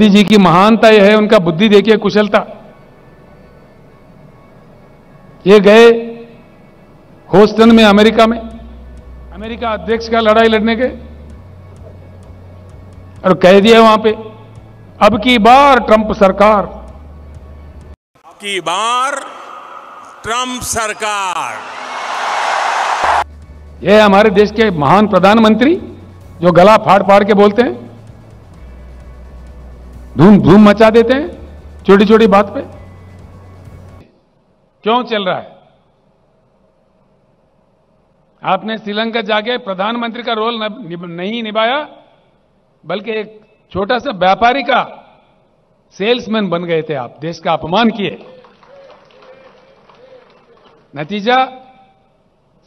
मोदी जी की महानता यह है उनका बुद्धि देखिए कुशलता। ये गए होस्टन में अमेरिका में। अमेरिका अध्यक्ष का लड़ाई लड़ने गए और कह दिया वहाँ पे अब की बार ट्रंप सरकार। अब की बार ट्रंप सरकार। ये हमारे देश के महान प्रधानमंत्री जो गला फाड़ फाड़ के बोलते हैं धूम धूम मचा देते हैं छोटी छोटी बात पे। क्यों चल रहा है? आपने श्रीलंका जाके प्रधानमंत्री का रोल नहीं निभाया, बल्कि एक छोटा सा व्यापारी का सेल्समैन बन गए थे आप। देश का अपमान किए। नतीजा,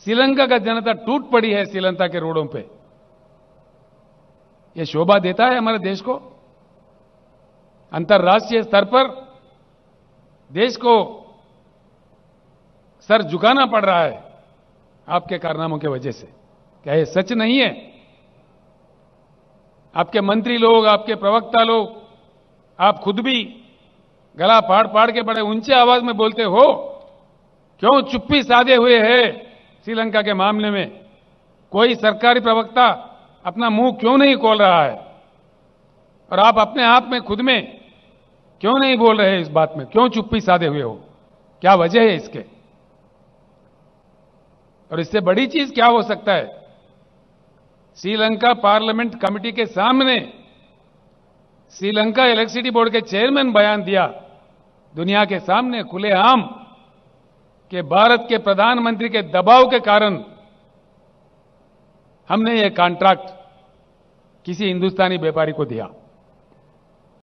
श्रीलंका का जनता टूट पड़ी है श्रीलंका के रोडों पे। यह शोभा देता है हमारे देश को। अंतर्राष्ट्रीय स्तर पर देश को सर झुकाना पड़ रहा है आपके कारनामों की वजह से। क्या ये सच नहीं है? आपके मंत्री लोग, आपके प्रवक्ता लोग, आप खुद भी गला फाड़ फाड़ के बड़े ऊँचे आवाज़ में बोलते हो, क्यों चुप्पी साधे हुए है श्रीलंका के मामले में? कोई सरकारी प्रवक्ता अपना मुँह क्यों नहीं खोल रहा है? और आप अपने आप में खुद में क्यों नहीं बोल रहे इस बात में? क्यों चुप्पी साधे हुए हो? क्या वजह है इसके? और इससे बड़ी चीज़ क्या हो सकता है? श्रीलंका पार्लियामेंट कमेटी के सामने श्रीलंका इलेक्ट्रिसिटी बोर्ड के चेयरमैन बयान दिया। दुनिया के सामने खुलेआम कि भारत के प्रधानमंत्री के दबाव के कारण हमने यह कॉन्ट्रैक्ट किसी हिंदुस्तानी व्यापारी को दिया।